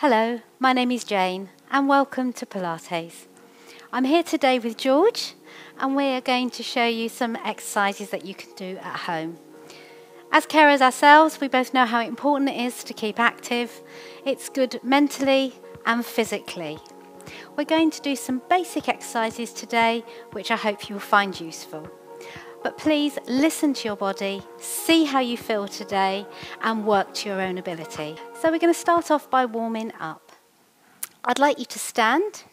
Hello, my name is Jane and welcome to Pilates. I'm here today with George and we are going to show you some exercises that you can do at home. As carers ourselves, we both know how important it is to keep active. It's good mentally and physically. We're going to do some basic exercises today, which I hope you will find useful. But please listen to your body, see how you feel today, and work to your own ability. So, we're going to start off by warming up. I'd like you to stand,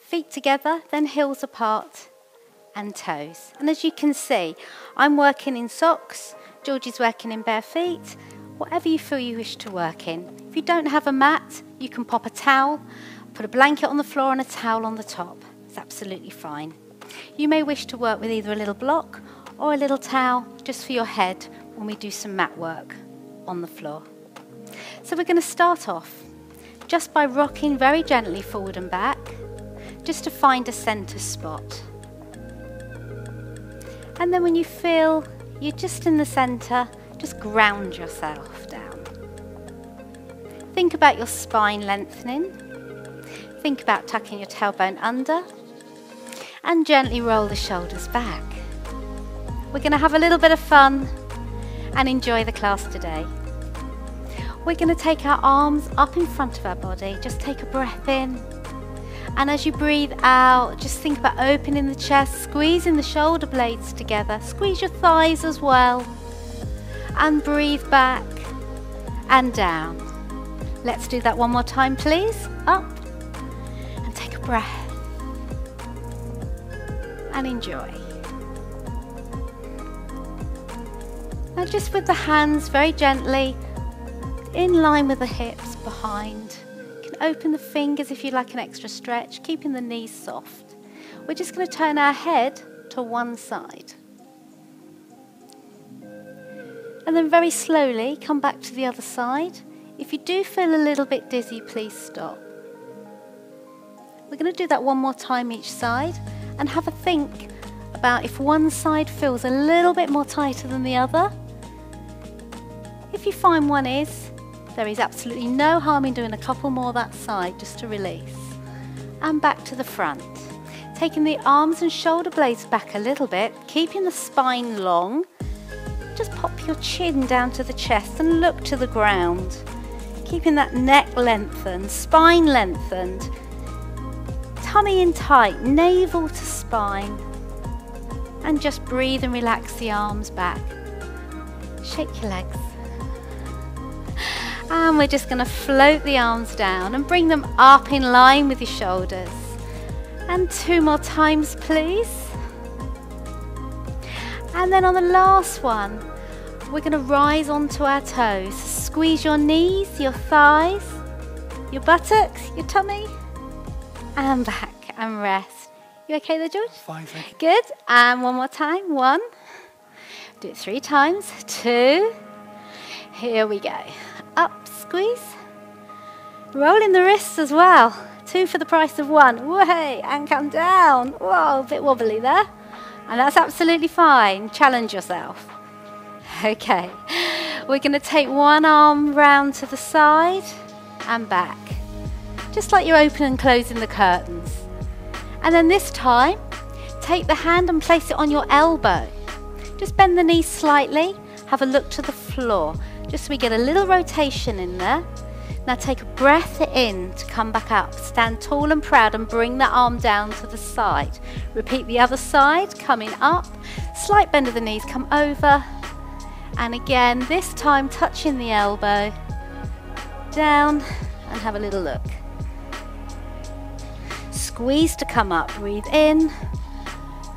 feet together, then heels apart, and toes. And as you can see, I'm working in socks, George is working in bare feet, whatever you feel you wish to work in. If you don't have a mat, you can pop a towel, put a blanket on the floor and a towel on the top. It's absolutely fine. You may wish to work with either a little block or a little towel just for your head when we do some mat work on the floor. So we're going to start off just by rocking very gently forward and back just to find a centre spot. And then when you feel you're just in the centre, just ground yourself down. Think about your spine lengthening. Think about tucking your tailbone under and gently roll the shoulders back. We're going to have a little bit of fun and enjoy the class today. We're going to take our arms up in front of our body, just take a breath in. And as you breathe out, just think about opening the chest, squeezing the shoulder blades together, squeeze your thighs as well. And breathe back and down. Let's do that one more time, please. Up and take a breath and enjoy. Now just with the hands very gently in line with the hips behind. You can open the fingers if you like an extra stretch, keeping the knees soft. We're just going to turn our head to one side. And then very slowly come back to the other side. If you do feel a little bit dizzy, please stop. We're going to do that one more time each side and have a think about if one side feels a little bit more tighter than the other. If you find one is, there is absolutely no harm in doing a couple more that side just to release. And back to the front. Taking the arms and shoulder blades back a little bit, keeping the spine long. Just pop your chin down to the chest and look to the ground. Keeping that neck lengthened, spine lengthened, tummy in tight, navel to spine. And just breathe and relax the arms back. Shake your legs. And we're just going to float the arms down and bring them up in line with your shoulders. And two more times, please. And then on the last one, we're going to rise onto our toes. Squeeze your knees, your thighs, your buttocks, your tummy, and back and rest. You okay there, George? Fine, thank you. Good. And one more time. One. Do it three times. Two. Here we go. Up, squeeze. Rolling the wrists as well. Two for the price of one. Way, and come down. Whoa, a bit wobbly there. And that's absolutely fine. Challenge yourself. Okay. We're going to take one arm round to the side and back. Just like you're opening and closing the curtains. And then this time, take the hand and place it on your elbow. Just bend the knee slightly, have a look to the floor, just so we get a little rotation in there. Now take a breath in to come back up. Stand tall and proud and bring the arm down to the side. Repeat the other side, coming up. Slight bend of the knees, come over. And again, this time touching the elbow. Down and have a little look. Squeeze to come up, breathe in.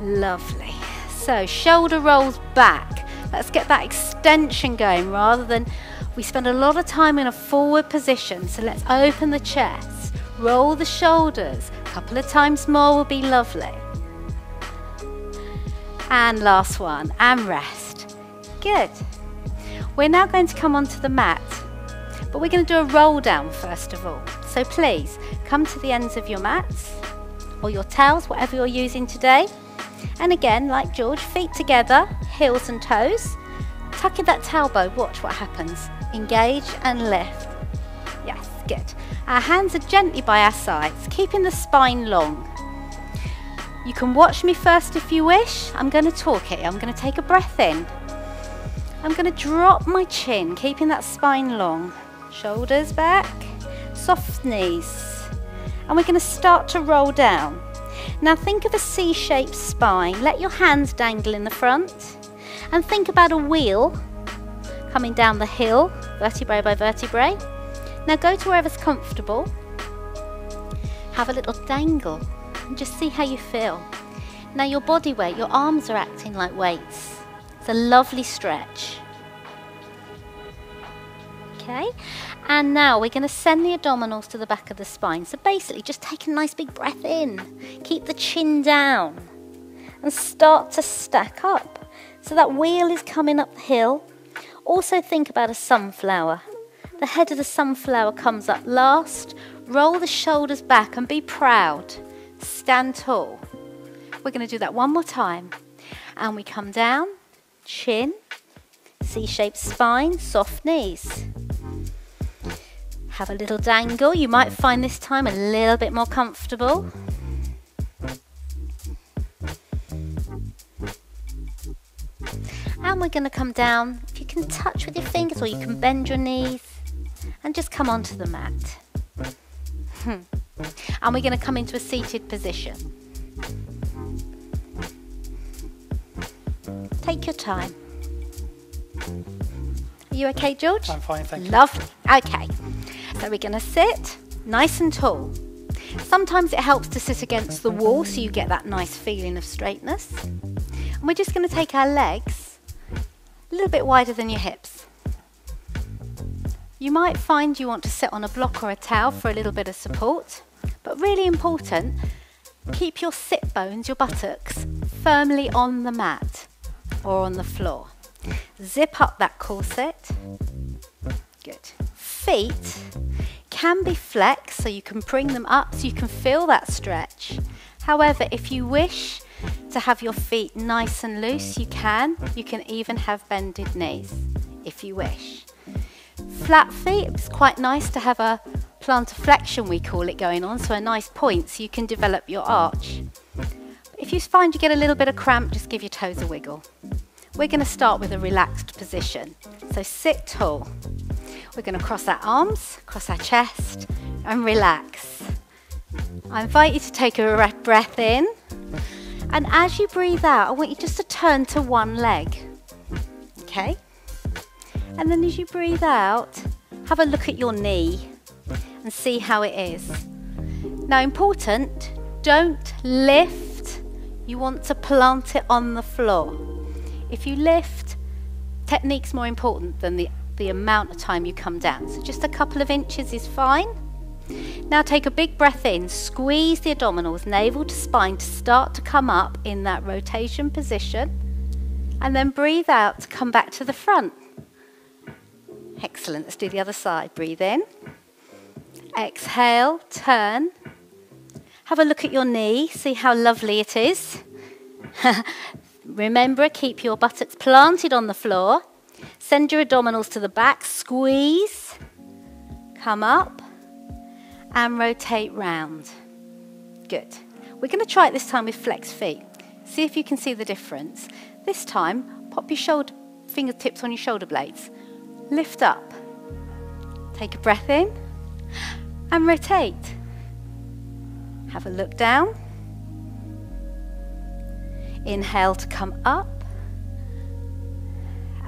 Lovely. So shoulder rolls back. Let's get that extension going rather than we spend a lot of time in a forward position. So let's open the chest, roll the shoulders. A couple of times more will be lovely. And last one, and rest. Good. We're now going to come onto the mat, but we're going to do a roll down first of all. So please come to the ends of your mats or your towels, whatever you're using today. And again, like George, feet together, heels and toes. Tuck in that tailbone, watch what happens. Engage and lift. Yes, good. Our hands are gently by our sides, keeping the spine long. You can watch me first if you wish. I'm going to talk it. I'm going to take a breath in. I'm going to drop my chin, keeping that spine long. Shoulders back, soft knees. And we're going to start to roll down. Now think of a C-shaped spine. Let your hands dangle in the front. And think about a wheel coming down the hill, vertebrae by vertebrae. Now go to wherever's comfortable. Have a little dangle and just see how you feel. Now your body weight, your arms are acting like weights. It's a lovely stretch. Okay, and now we're going to send the abdominals to the back of the spine. So basically, just take a nice big breath in, keep the chin down, and start to stack up. So that wheel is coming up the hill. Also, think about a sunflower. The head of the sunflower comes up last. Roll the shoulders back and be proud. Stand tall. We're going to do that one more time. And we come down, chin, C-shaped spine, soft knees. Have a little dangle. You might find this time a little bit more comfortable. And we're going to come down. If you can touch with your fingers or you can bend your knees and just come onto the mat. Hmm. and we're going to come into a seated position. Take your time. Are you okay, George? I'm fine, thank you. Lovely. Okay. So we're going to sit nice and tall. Sometimes it helps to sit against the wall so you get that nice feeling of straightness. And we're just going to take our legs a little bit wider than your hips. You might find you want to sit on a block or a towel for a little bit of support, but really important, keep your sit bones, your buttocks, firmly on the mat or on the floor. Zip up that corset. Good feet can be flexed so you can bring them up so you can feel that stretch. However, if you wish to have your feet nice and loose, you can. You can even have bended knees if you wish. Flat feet, it's quite nice to have a plantar flexion, we call it, going on, so a nice point so you can develop your arch. If you find you get a little bit of cramp, just give your toes a wiggle. We're going to start with a relaxed position. So sit tall. We're going to cross our arms, cross our chest, and relax. I invite you to take a breath in. And as you breathe out, I want you just to turn to one leg. Okay? And then as you breathe out, have a look at your knee and see how it is. Now, important, don't lift. You want to plant it on the floor. If you lift, technique's more important than the the amount of time you come down. So just a couple of inches is fine. Now take a big breath in, squeeze the abdominals, navel to spine to start to come up in that rotation position. And then breathe out to come back to the front. Excellent. Let's do the other side. Breathe in. Exhale, turn. Have a look at your knee, see how lovely it is. Remember, keep your buttocks planted on the floor Send your abdominals to the back, squeeze, come up, and rotate round. Good. We're going to try it this time with flex feet. See if you can see the difference. This time, pop your shoulder fingertips on your shoulder blades. Lift up. Take a breath in and rotate. Have a look down. Inhale to come up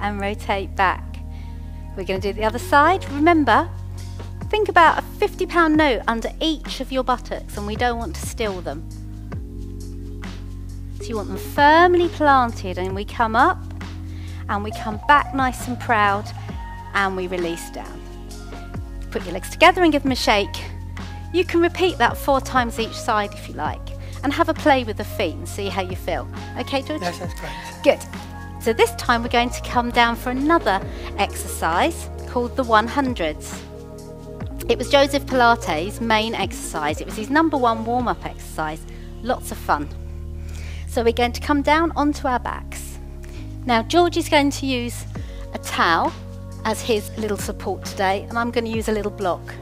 and rotate back. We're going to do the other side. Remember, think about a 50 pound note under each of your buttocks and we don't want to steal them. So you want them firmly planted and we come up and we come back nice and proud and we release down. Put your legs together and give them a shake. You can repeat that four times each side if you like and have a play with the feet and see how you feel. Okay, George? Yes, that's great. Good. So this time we're going to come down for another exercise called the 100s. It was Joseph Pilates' main exercise. It was his number one warm-up exercise. Lots of fun. So we're going to come down onto our backs. Now George is going to use a towel as his little support today, and I'm going to use a little block.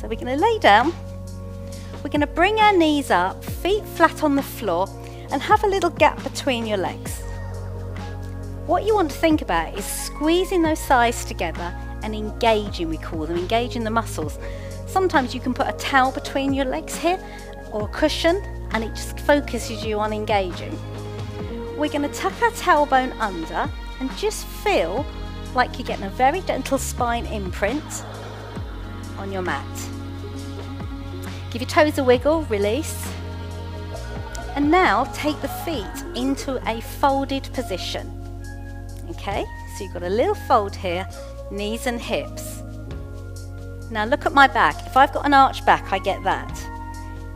So we're going to lay down. We're going to bring our knees up, feet flat on the floor, and have a little gap between your legs. What you want to think about is squeezing those thighs together and engaging, we call them, engaging the muscles. Sometimes you can put a towel between your legs here or a cushion and it just focuses you on engaging. We're going to tuck our tailbone under and just feel like you're getting a very gentle spine imprint on your mat. Give your toes a wiggle, release. And now take the feet into a folded position. Okay, so you've got a little fold here, knees and hips. Now look at my back. If I've got an arch back, I get that.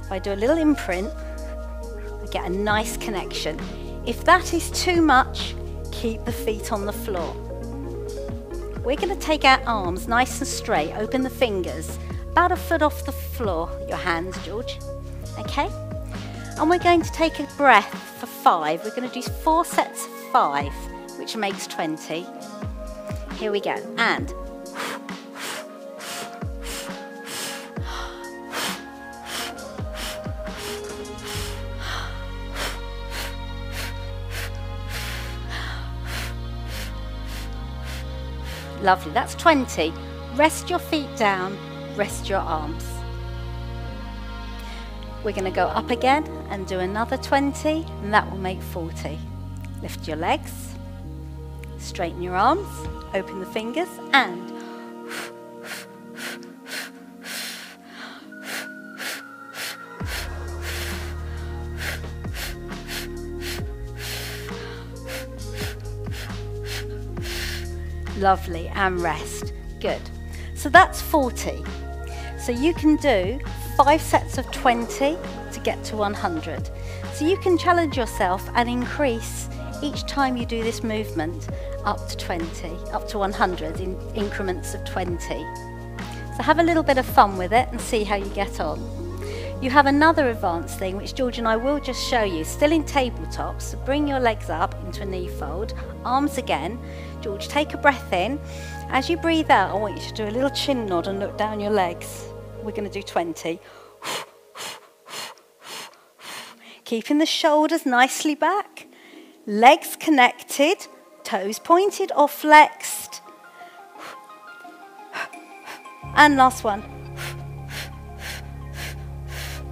If I do a little imprint, I get a nice connection. If that is too much, keep the feet on the floor. We're going to take our arms nice and straight, open the fingers, about a foot off the floor, your hands, George. Okay? And we're going to take a breath for five. We're going to do four sets of five, which makes 20. Here we go. And Lovely, that's 20. Rest your feet down, rest your arms. We're going to go up again and do another 20, and that will make 40. Lift your legs, straighten your arms, open the fingers, and Lovely, and rest. Good. So that's 40. So you can do five sets of 20 to get to 100. So you can challenge yourself and increase each time you do this movement up to 20, up to 100 in increments of 20. So have a little bit of fun with it and see how you get on. You have another advanced thing which George and I will just show you, still in tabletops. So bring your legs up into a knee fold, arms again. George, take a breath in. As you breathe out, I want you to do a little chin nod and look down your legs. We're going to do 20. Keeping the shoulders nicely back, legs connected, toes pointed or flexed. And last one.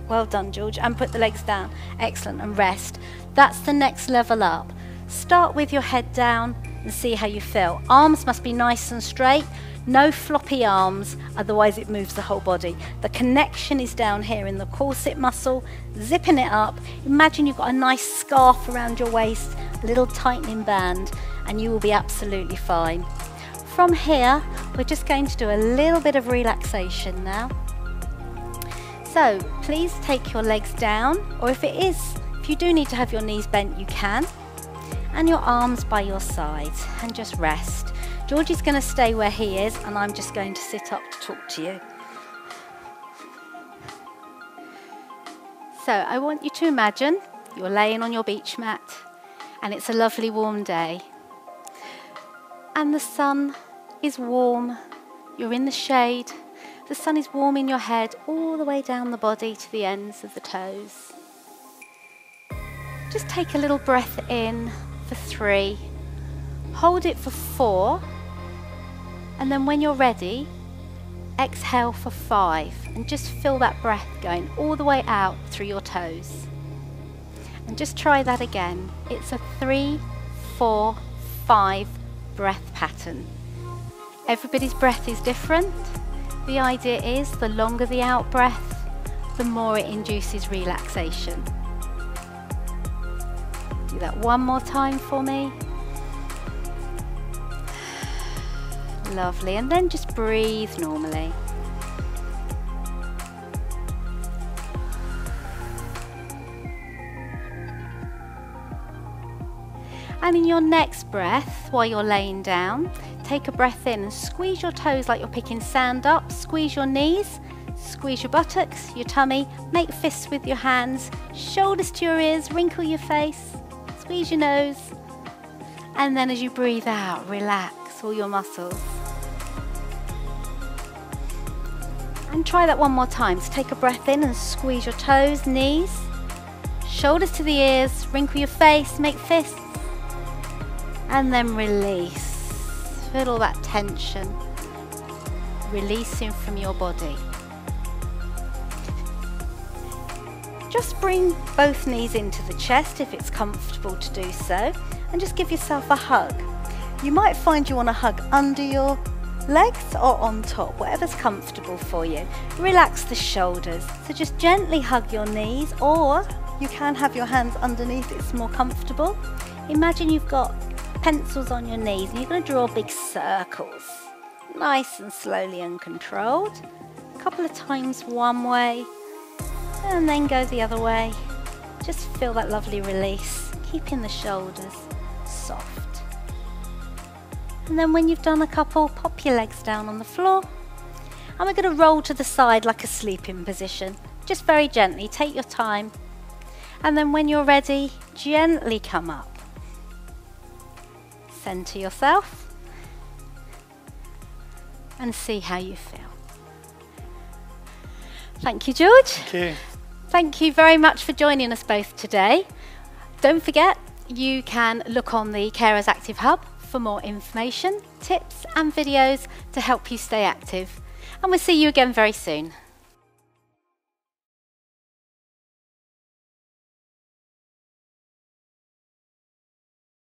Well done, George. And put the legs down. Excellent. And rest. That's the next level up. Start with your head down and see how you feel. Arms must be nice and straight. No floppy arms, otherwise it moves the whole body. The connection is down here in the corset muscle, zipping it up. Imagine you've got a nice scarf around your waist, a little tightening band, and you will be absolutely fine. From here, we're just going to do a little bit of relaxation now. So please take your legs down, or if it is, if you do need to have your knees bent, you can. And your arms by your sides, and just rest. Georgie's going to stay where he is, and I'm just going to sit up to talk to you. So I want you to imagine you're laying on your beach mat, and it's a lovely warm day. And the sun is warm, you're in the shade, the sun is warming your head all the way down the body to the ends of the toes. Just take a little breath in for three, hold it for four, and then when you're ready, exhale for five and just feel that breath going all the way out through your toes. And just try that again. It's a three, four, five breath pattern. Everybody's breath is different. The idea is the longer the out breath, the more it induces relaxation. That one more time for me. Lovely, and then just breathe normally. And in your next breath, while you're laying down, take a breath in and squeeze your toes like you're picking sand up. Squeeze your knees, squeeze your buttocks, your tummy, make fists with your hands, shoulders to your ears, wrinkle your face, squeeze your nose. And then as you breathe out, relax all your muscles. And try that one more time. So take a breath in and squeeze your toes, knees, shoulders to the ears, wrinkle your face, make fists. And then release. Feel all that tension releasing from your body. Just bring both knees into the chest if it's comfortable to do so and just give yourself a hug. You might find you want to hug under your legs or on top, whatever's comfortable for you. Relax the shoulders. So just gently hug your knees or you can have your hands underneath, it's more comfortable. Imagine you've got pencils on your knees and you're going to draw big circles. Nice and slowly and controlled. A couple of times one way and then go the other way. Just feel that lovely release, keeping the shoulders soft. And then when you've done a couple, pop your legs down on the floor. And we're going to roll to the side like a sleeping position. Just very gently, take your time. And then when you're ready, gently come up. Center yourself. And see how you feel. Thank you, George. Thank you. Thank you very much for joining us both today. Don't forget, you can look on the Carers Active Hub for more information, tips and videos to help you stay active. And we'll see you again very soon.